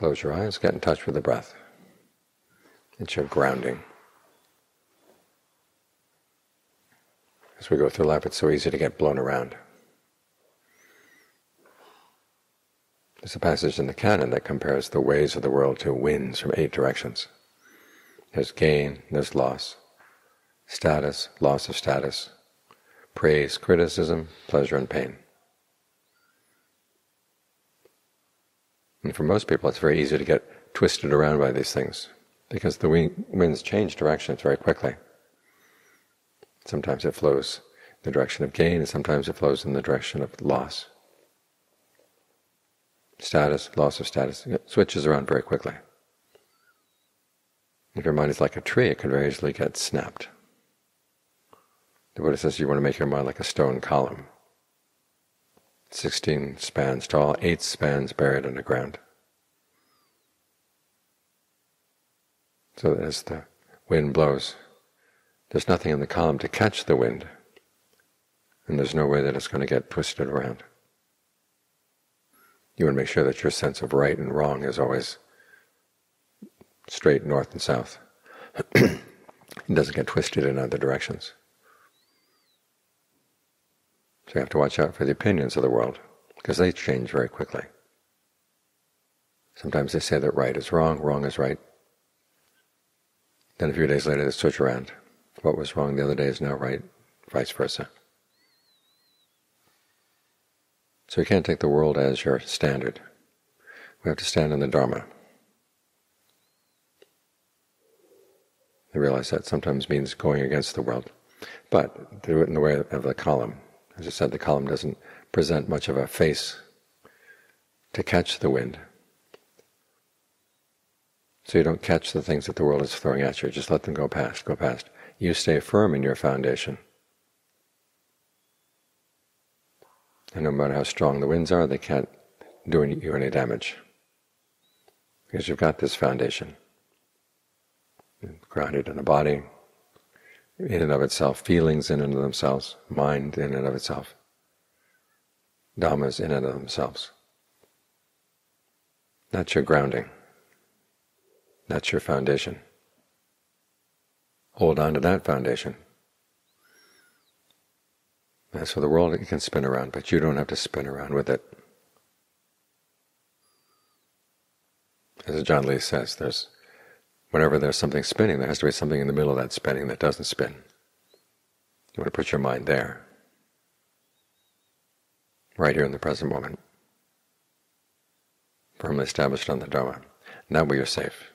Close your eyes, get in touch with the breath. It's your grounding. As we go through life, it's so easy to get blown around. There's a passage in the canon that compares the ways of the world to winds from eight directions. There's gain, there's loss, status, loss of status, praise, criticism, pleasure, and pain. And for most people, it's very easy to get twisted around by these things because the winds change directions very quickly. Sometimes it flows in the direction of gain, and sometimes it flows in the direction of loss. Status, loss of status, it switches around very quickly. If your mind is like a tree, it can very easily get snapped. The Buddha says you want to make your mind like a stone column. Sixteen spans tall, eight spans buried in the ground. So as the wind blows, there's nothing in the column to catch the wind, and there's no way that it's going to get twisted around. You want to make sure that your sense of right and wrong is always straight north and south. it doesn't get twisted in other directions. So you have to watch out for the opinions of the world, because they change very quickly. Sometimes they say that right is wrong, wrong is right. Then a few days later they switch around. What was wrong the other day is now right, vice versa. So you can't take the world as your standard. We have to stand in the Dharma. I realize that sometimes means going against the world, but do it in the way of the column. As I said, the column doesn't present much of a face to catch the wind. So you don't catch the things that the world is throwing at you, just let them go past, go past. You stay firm in your foundation. And no matter how strong the winds are, they can't do you any damage. Because you've got this foundation. Grounded in the body, in and of itself, feelings in and of themselves, mind in and of itself, dhammas in and of themselves. That's your grounding. That's your foundation. Hold on to that foundation. As for the world, can spin around, but you don't have to spin around with it. As Ajaan Lee says, there's whenever there's something spinning, there has to be something in the middle of that spinning that doesn't spin. You want to put your mind there, right here in the present moment, firmly established on the Dharma. Now we are safe.